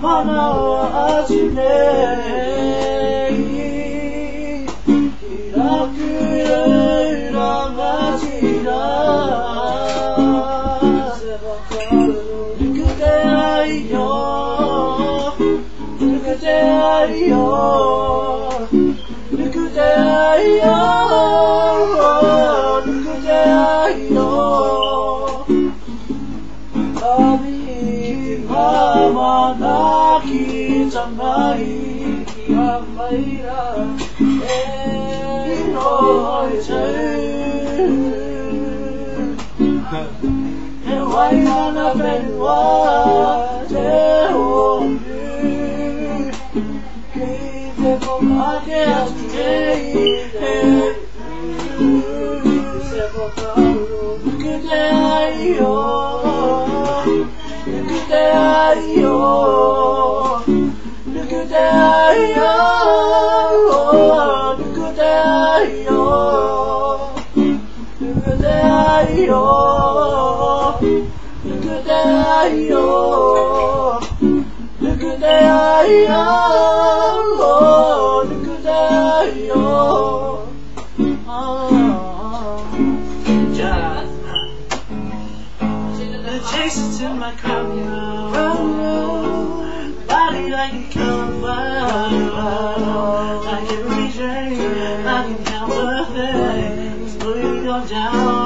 花を味めに開くゆらまじな抜けて愛よ抜けて愛よ抜けて愛よ tamai ki a whaira e noi tau he wai mana whenua te ongu kei te pokake atu kei Look at that, yo. Look at that, oh. Look at that, yo. Chase it my crown, yo. Body like a campfire, like a like a campfire. It's pulling you down.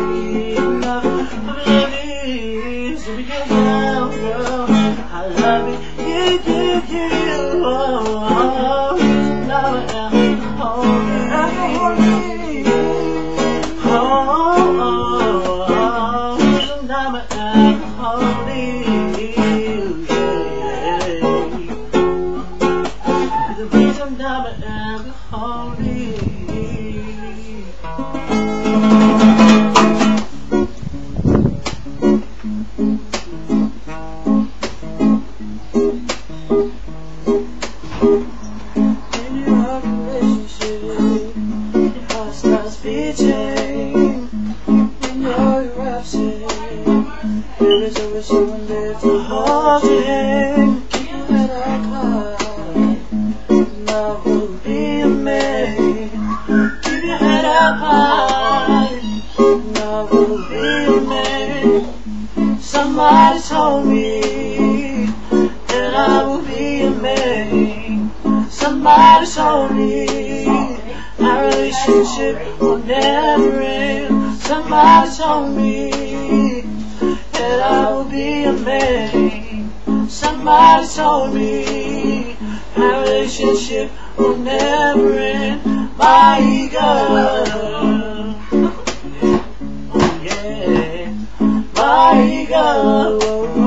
Somebody told me that I will be a man. Somebody told me our relationship will never end. Somebody told me that I will be a man. Somebody told me our relationship will never end. My girl, oh yeah, my girl,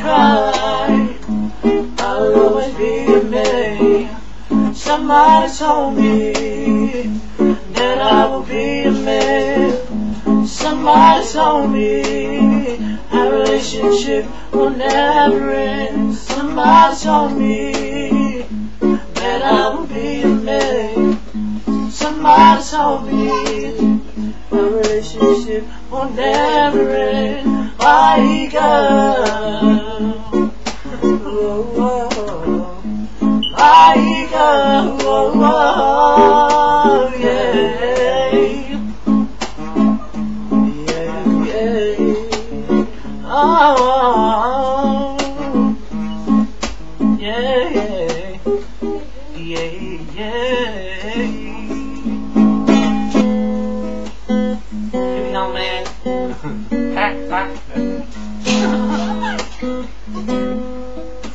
cry. I'll always be the man. Somebody told me that I will be a man. Somebody told me our relationship will never end. Somebody told me that I will be a man. Somebody told me our relationship will never end. My girl,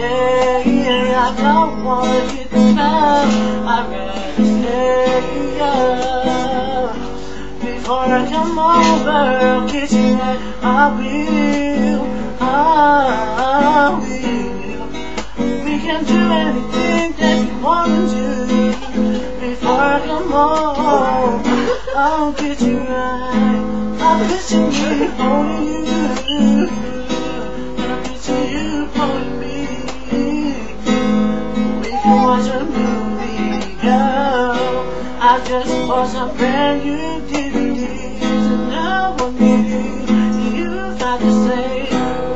Yeah, yeah, I don't wanna get down. I'd rather stay up. Before I come over, you right. I will, I will. We can do anything that you want to do. Before I come home, I'll get you right. I'll picture me holding you. Just bought some brand new DVDs, and now I need you. You got to say,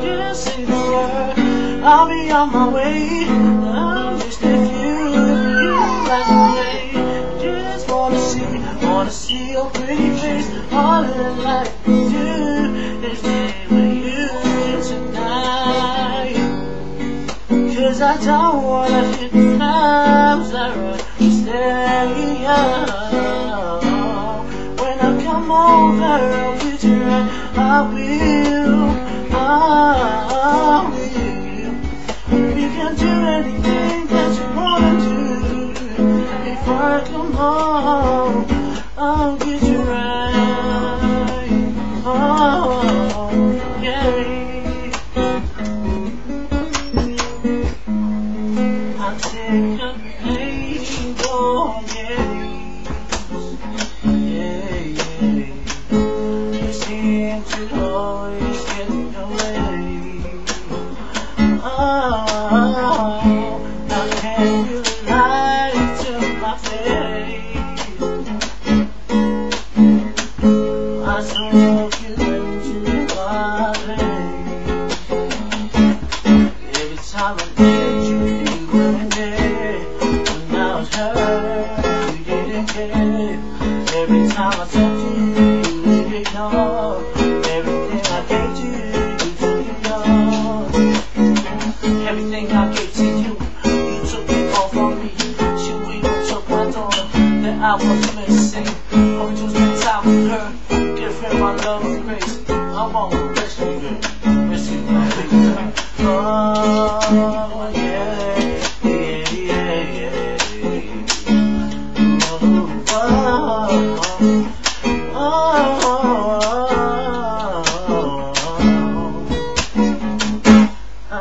just say the word. I'll be on my way. I'm just a few you like the way. Just wanna see, wanna see your pretty face. All that I to do is stay with you tonight. Cause I don't wanna hit the times I run to stay. Come over, get you. I will, I will. We can do anything that you wanna do. Before I come home, get away.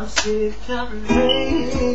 I'm sick of being.